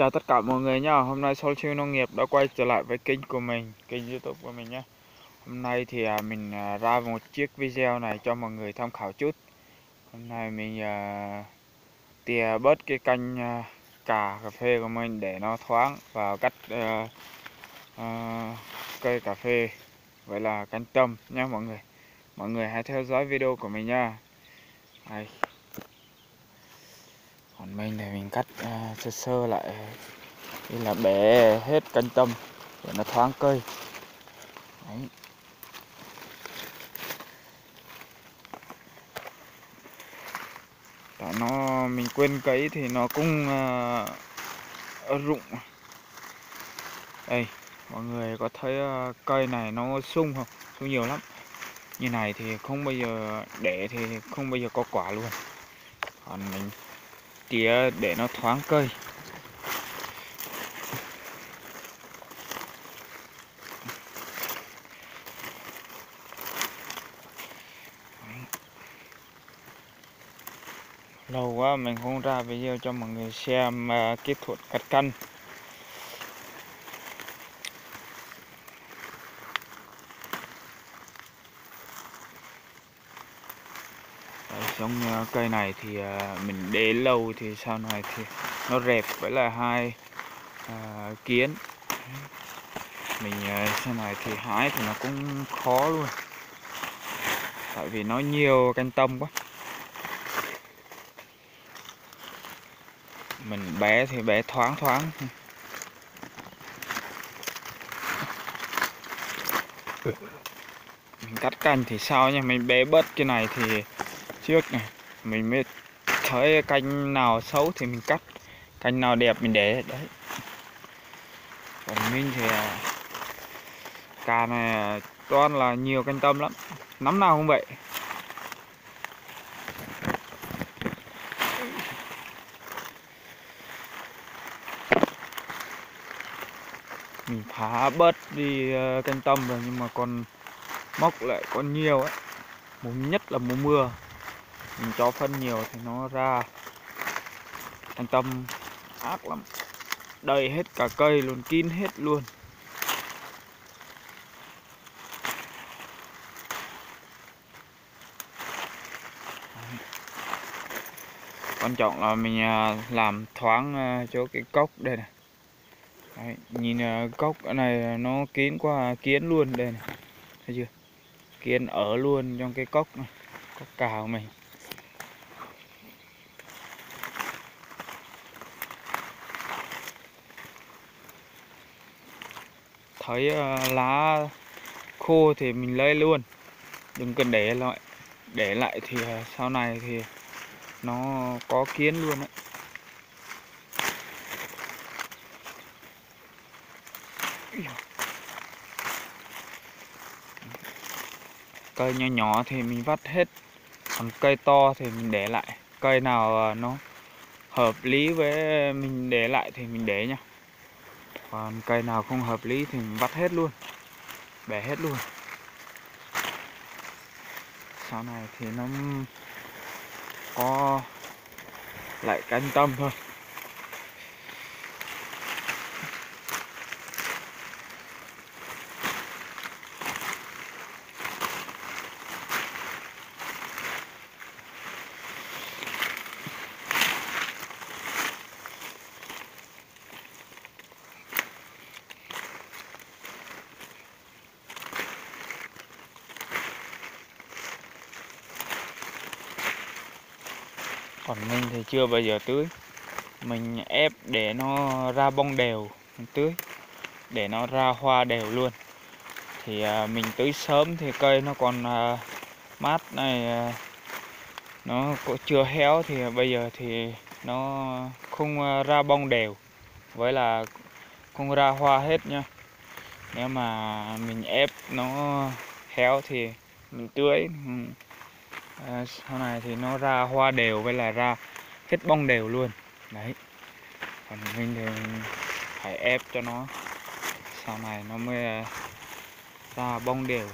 Chào tất cả mọi người nhá. Hôm nay Sol Chiêu Nông nghiệp đã quay trở lại với kênh của mình, kênh YouTube của mình nhé. Hôm nay thì à, mình à, ra một chiếc video này cho mọi người tham khảo chút. Hôm nay mình à, tìa bớt cái canh cà cà phê của mình để nó thoáng và cắt uh, uh, cây cà phê vậy là canh tâm nha mọi người. Mọi người hãy theo dõi video của mình nha. Đây còn mình thì mình cắt uh, sơ sơ lại như là bẻ hết canh tâm để nó thoáng cây. Đấy. Tại nó mình quên cấy thì nó cũng uh, rụng. Đây mọi người có thấy uh, cây này nó sung không? Sung nhiều lắm. Như này thì không bao giờ để thì không bao giờ có quả luôn. Còn mình tía để nó thoáng cây. Lâu quá mình không ra video cho mọi người xem uh, kỹ thuật cắt canh giống ờ, cây này thì ờ, mình để lâu thì sau này thì nó rẹp với là hai à, kiến. Mình ờ, sau này thì hái thì nó cũng khó luôn. Tại vì nó nhiều canh tâm quá. Mình bé thì bé thoáng thoáng. Mình cắt canh thì sao nha mình bé bớt cái này thì trước này. Mình mới thấy canh nào xấu thì mình cắt canh nào đẹp mình để. Đấy. Còn mình thì à, cà này à, toàn là nhiều canh tâm lắm. Nắm nào không vậy. Mình phá bớt đi à, canh tâm rồi nhưng mà còn móc lại còn nhiều ấy. Mùa nhất là mùa mưa mình cho phân nhiều thì nó ra. An tâm ác lắm. Đầy hết cả cây luôn kín hết luôn. Quan trọng là mình à, làm thoáng à, cho cái cốc đây này. Đấy, nhìn à, cốc này nó kín qua kiến luôn đây này. Thấy chưa? Kiến ở luôn trong cái cốc này cốc cào mình. Thấy ờ, lá khô thì mình lấy luôn. Đừng cần để lại để lại thì ờ, sau này thì nó có kiến luôn đấy. Cây nhỏ nhỏ thì mình vắt hết, còn cây to thì mình để lại. Cây nào ờ, nó hợp lý với mình để lại thì mình để nha còn cây nào không hợp lý thì mình vắt hết luôn. Bẻ hết luôn. Sau này thì nó có lại canh tâm thôi. Còn mình thì chưa bao giờ tưới. Mình ép để nó ra bông đều, mình tưới, để nó ra hoa đều luôn. Thì à, mình tưới sớm thì cây nó còn à, mát này à, nó cũng chưa héo thì bây giờ thì nó không ra bông đều. Với là không ra hoa hết nha nếu mà mình ép nó héo thì mình tưới à, sau này thì nó ra hoa đều với là ra hết bông đều luôn. Đấy. Còn mình thì phải ép cho nó. Sau này nó mới à, ra bông đều.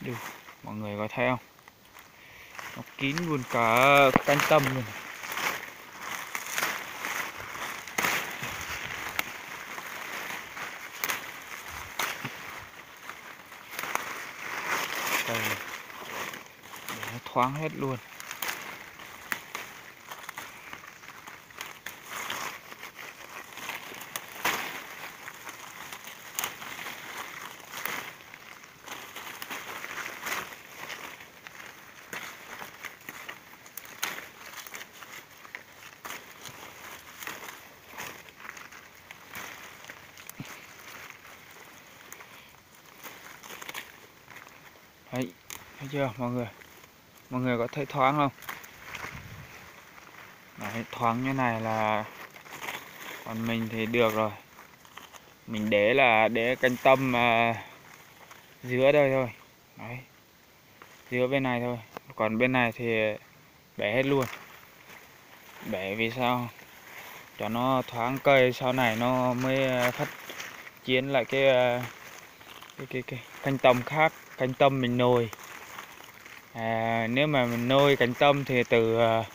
Được, mọi người có thấy không? Nó kín luôn cả canh tâm luôn. Khoáng hết luôn. Đấy, thấy chưa mọi người? Mọi người có thấy thoáng không? Đấy, thoáng như này là Còn mình thì được rồi. Mình để là để canh tâm mà Giữa đây thôi. Đấy Giữa bên này thôi. Còn bên này thì bẻ hết luôn. Bẻ vì sao? Cho nó thoáng cây sau này nó mới à, phát triển lại à, cái cái cái, cái canh tâm khác canh tâm mình nồi à, nếu mà mình nuôi canh tôm thì từ uh,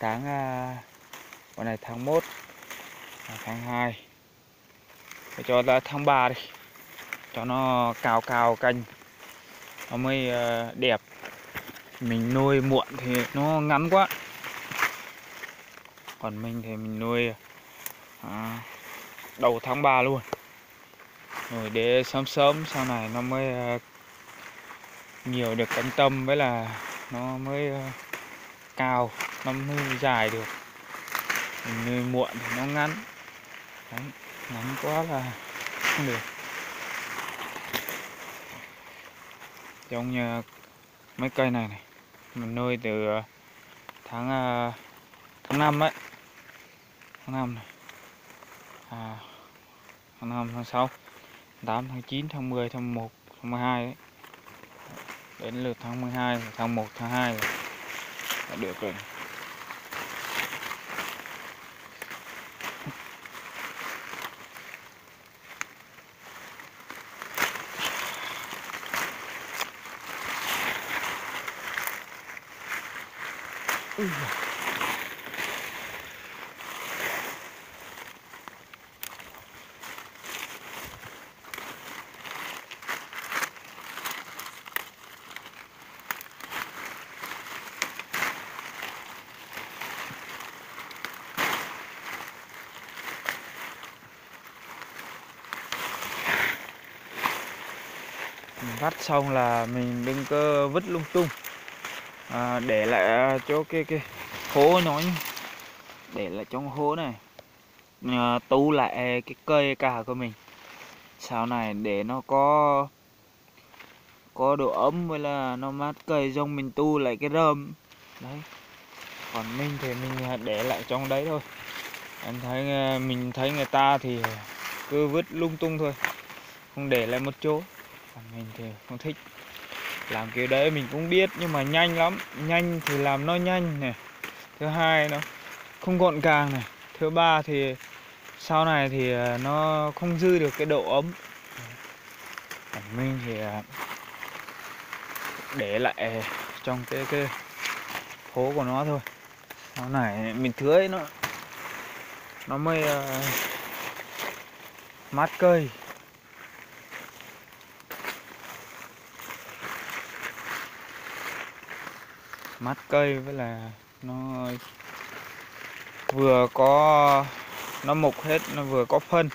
tháng uh, này tháng 1 tháng 2 để cho là tháng 3 à, đi cho nó cao cao canh nó mới uh, đẹp. Mình nuôi muộn thì nó ngắn quá. Còn mình thì mình nuôi à, đầu tháng 3 luôn. Rồi để sớm sớm sau này nó mới uh, nhiều được quan tâm với là nó mới ờ, cao nó mới dài được. Mình nuôi muộn thì nó ngắn. Đấy, ngắn quá là không được. Giống như mấy cây này này mình nuôi từ ờ, tháng ờ, tháng năm ấy. Tháng năm này. À, tháng năm tháng 6 8 tháng 9 tháng 10 tháng 1 tháng 12 đấy đến lượt tháng 12 tháng 1 tháng 2 là được rồi Ooh. Phát vắt xong là mình đừng có vứt lung tung. À, để lại à, chỗ cái cái hố nó nhé. để lại trong hố này. À, tu lại cái cây cà của mình. Sau này để nó có có độ ấm với là nó mát cây xong mình tu lại cái rơm. Đấy. Còn mình thì mình à, để lại trong đấy thôi. Em thấy à, mình thấy người ta thì cứ vứt lung tung thôi. Không để lại một chỗ còn mình thì không thích. Làm kiểu đấy mình cũng biết nhưng mà nhanh lắm. Nhanh thì làm nó nhanh này. Thứ hai nó không gọn gàng này. Thứ ba thì sau này thì à, nó không dư được cái độ ấm. Còn mình thì à, để lại trong cái cái hố của nó thôi. Sau này mình tưới nó nó mới uh, mát cây. Mát cây với là nó vừa có nó mục hết nó vừa có phân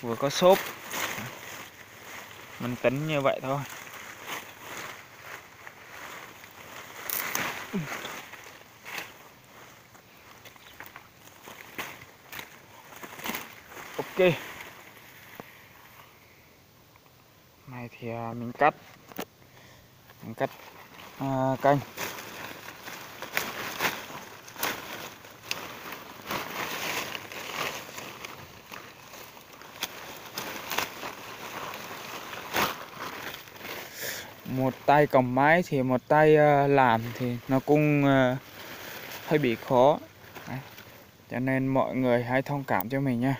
vừa có xốp. Mình tính như vậy thôi. Ok. Này thì à, mình cắt. Mình cắt à, canh. Một tay cầm máy thì một tay ờ, làm thì nó cũng ờ, hơi bị khó Đấy. cho nên mọi người hãy thông cảm cho mình nha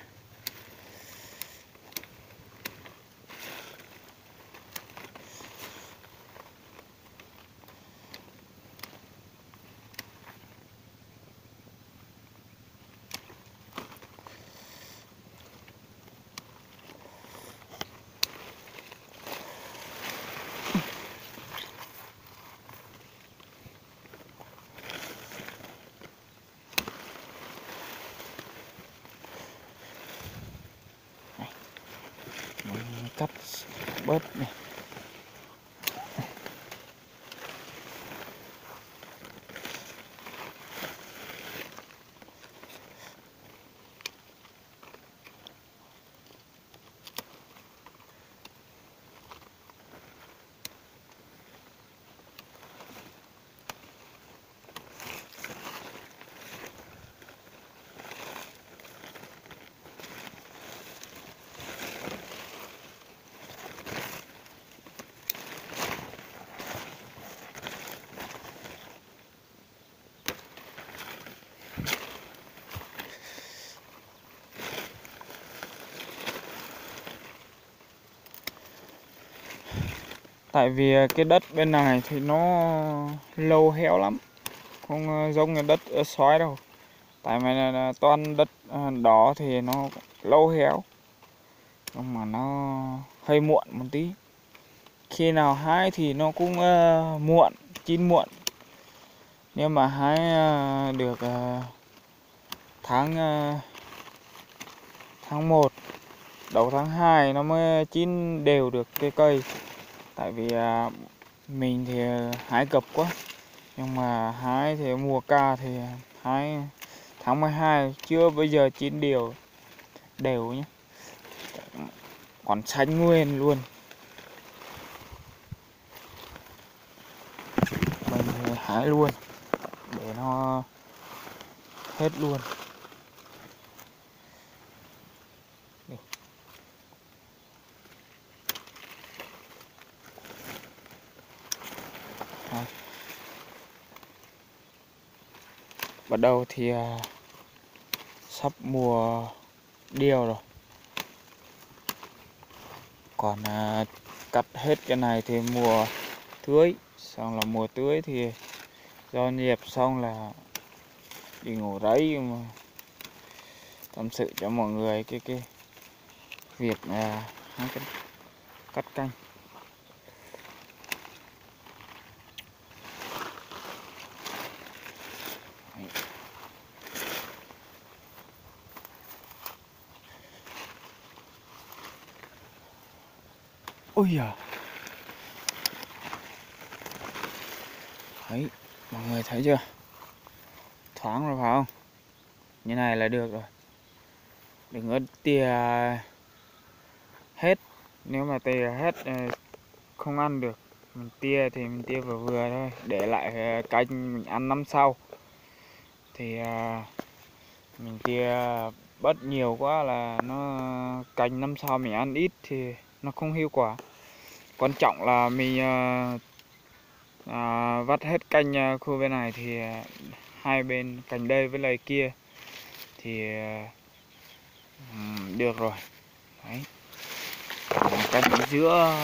cắt bớt này tại vì à, cái đất bên này thì nó lâu héo lắm không à, giống như đất xoáy đâu. Tại vì toàn đất à, đỏ thì nó lâu héo nhưng mà nó hơi muộn một tí. Khi nào hái thì nó cũng uh, muộn chín muộn. Nếu mà hái uh, được uh, tháng uh, tháng 1 đầu tháng 2 nó mới chín đều được cái cây tại vì à, mình thì hái cập quá. Nhưng mà hái thì mùa ca thì hái tháng 12 chưa bây giờ chín điều đều nhé còn xanh nguyên luôn. Mình thì hái luôn để nó hết luôn. Bắt đầu thì à, sắp mùa điều rồi. Còn à, cắt hết cái này thì mùa tưới xong là mùa tưới thì do nghiệp xong là đi ngủ đấy mà tâm sự cho mọi người cái cái việc à, cắt canh. Ôi à đấy mọi người thấy chưa? Thoáng rồi phải không? Như này là được rồi. Đừng có tìa hết. Nếu mà tìa hết ờ, không ăn được mình tia thì mình tia vừa vừa thôi. Để lại ờ, canh mình ăn năm sau. Thì ờ, mình tia bớt nhiều quá là nó canh năm sau mình ăn ít thì nó không hiệu quả. Quan trọng là mình à, à, vắt hết canh ờ, khu bên này thì hai bên cành đây với lại kia thì um, được rồi. Đấy. Canh giữa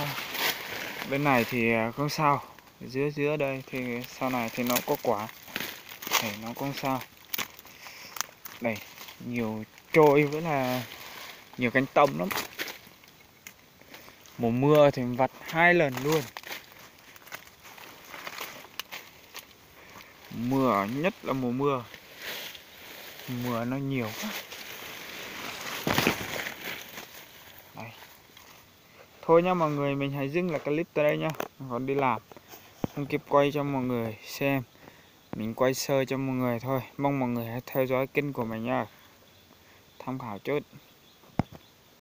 bên này thì không sao. Giữa giữa đây thì sau này thì nó có quả. Thì nó không sao. Đây nhiều trôi với là nhiều cánh tông lắm mùa mưa thì vặt hai lần luôn. Mưa à, nhất là mùa mưa. Mưa nó nhiều quá. Đây. thôi nha mọi người, mình hãy dừng là clip tới đây nha còn đi làm. Không kịp quay cho mọi người xem. Mình quay sơ cho mọi người thôi. Mong mọi người hãy theo dõi kênh của mình nha tham khảo chút